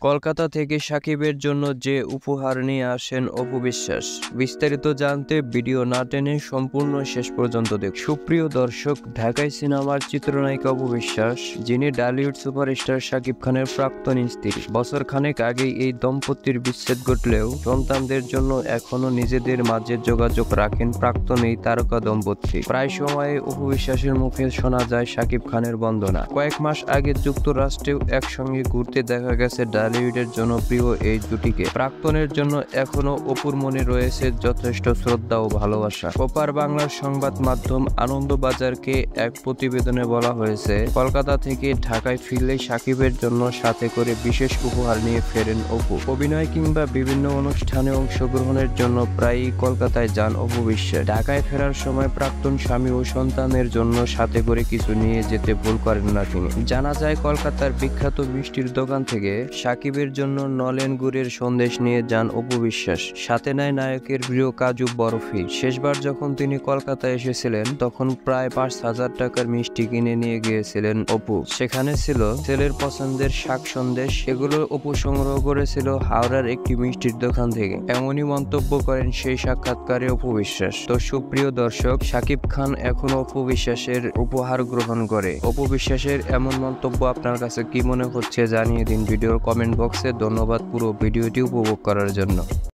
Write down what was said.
কলকাতা থেকে সাকিবের জন্য যে উপহার নিয়ে আসেন অপু বিশ্বাস। বিস্তারিত জানতে ভিডিও না টেনে সম্পূর্ণ শেষ পর্যন্ত দেখ সুপ্রিয় দর্শক, ঢাকাই সিনেমার চিত্রনায়িকা অপু বিশ্বাস, যিনি ডালিউড সুপারস্টার সাকিব খানের প্রাক্তন স্ত্রী। বছর খানেক আগেই এই দম্পতির বিচ্ছেদ ঘটলেও সন্তানদের জন্য এখনও নিজেদের মাঝে যোগাযোগ রাখেন প্রাক্তন এই তারকা দম্পতি। প্রায় সময়ে অপু বিশ্বাসের মুখে শোনা যায় সাকিব খানের বন্দনা। কয়েক মাস আগে যুক্তরাষ্ট্রেও একসঙ্গে ঘুরতে দেখা গেছে ডালিউডের জনপ্রিয় এই জুটিকে প্রাক্তনের জন্য এখনও অপুর মনে রয়েছে যথেষ্ট শ্রদ্ধা ও ভালোবাসা। ওপার বাংলার সংবাদ মাধ্যম আনন্দবাজারকে এক প্রতিবেদনে বলা হয়েছে, কলকাতা থেকে ঢাকায় ফিরলে সাকিবের জন্য সাথে করে বিশেষ উপহার নিয়ে ফেরেন অপু। অভিনয় কিংবা বিভিন্ন অনুষ্ঠানে অংশগ্রহণের জন্য প্রায়ই কলকাতায় যান অপু বিশ্বাস। ঢাকায় ফেরার সময় প্রাক্তন স্বামী ও সন্তানের জন্য সাথে করে কিছু নিয়ে যেতে ভুল করেন না তিনি। জানা যায় কলকাতার বিখ্যাত মিষ্টির দোকান থেকে সাকিবের জন্য নলেন গুড়ের সন্দেশ নিয়ে যান অপু বিশ্বাস। সাথে নেয় নায়কের প্রিয় কাজু বরফি। শেষবার যখন তিনি কলকাতায় এসেছিলেন, তখন প্রায় পাঁচ হাজার টাকার মিষ্টি কিনে নিয়ে গিয়েছিলেন অপু। সেখানে ছিল ছেলের পছন্দের শাক সন্দেশ। এগুলো অপু সংগ্রহ করেছিল হাওড়ার একটি মিষ্টির দোকান থেকে। এমনই মন্তব্য করেন সেই সাক্ষাৎকারে অপু বিশ্বাস। তো সুপ্রিয় দর্শক, সাকিব খান এখন অপু বিশ্বাসের উপহার গ্রহণ করে। অপু বিশ্বাসের এমন মন্তব্য আপনার কাছে কি মনে হচ্ছে জানিয়ে দিন ভিডিওর কমেন্ট বক্সে ধন্যবাদ পুরো ভিডিওটি উপভোগ করার জন্য।